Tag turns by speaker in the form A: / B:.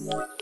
A: Yeah.